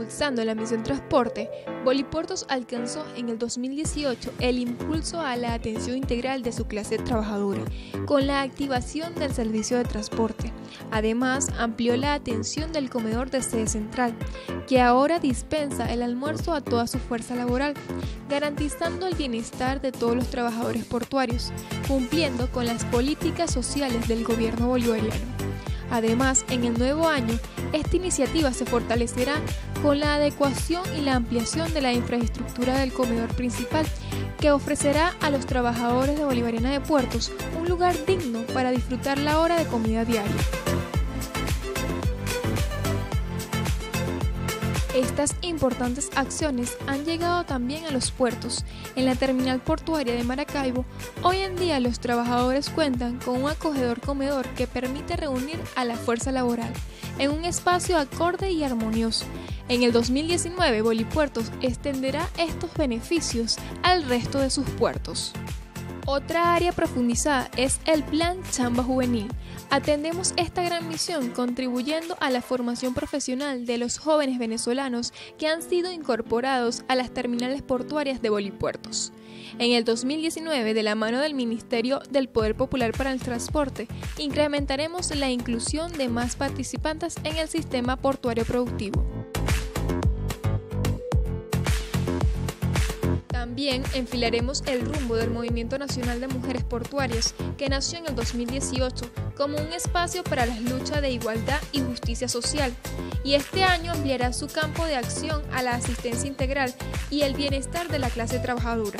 impulsando la misión transporte, Bolipuertos alcanzó en el 2018 el impulso a la atención integral de su clase trabajadora, con la activación del servicio de transporte. Además, amplió la atención del comedor de sede central, que ahora dispensa el almuerzo a toda su fuerza laboral, garantizando el bienestar de todos los trabajadores portuarios, cumpliendo con las políticas sociales del gobierno bolivariano. Además, en el nuevo año, esta iniciativa se fortalecerá con la adecuación y la ampliación de la infraestructura del comedor principal, que ofrecerá a los trabajadores de Bolivariana de Puertos un lugar digno para disfrutar la hora de comida diaria. Estas importantes acciones han llegado también a los puertos. En la terminal portuaria de Maracaibo, hoy en día los trabajadores cuentan con un acogedor comedor que permite reunir a la fuerza laboral en un espacio acorde y armonioso. En el 2019, Bolipuertos extenderá estos beneficios al resto de sus puertos. Otra área profundizada es el Plan Chamba Juvenil. Atendemos esta gran misión contribuyendo a la formación profesional de los jóvenes venezolanos que han sido incorporados a las terminales portuarias de Bolipuertos. En el 2019, de la mano del Ministerio del Poder Popular para el Transporte, incrementaremos la inclusión de más participantes en el sistema portuario productivo. También enfilaremos el rumbo del Movimiento Nacional de Mujeres Portuarias, que nació en el 2018 como un espacio para la lucha de igualdad y justicia social, y este año ampliará su campo de acción a la asistencia integral y el bienestar de la clase trabajadora.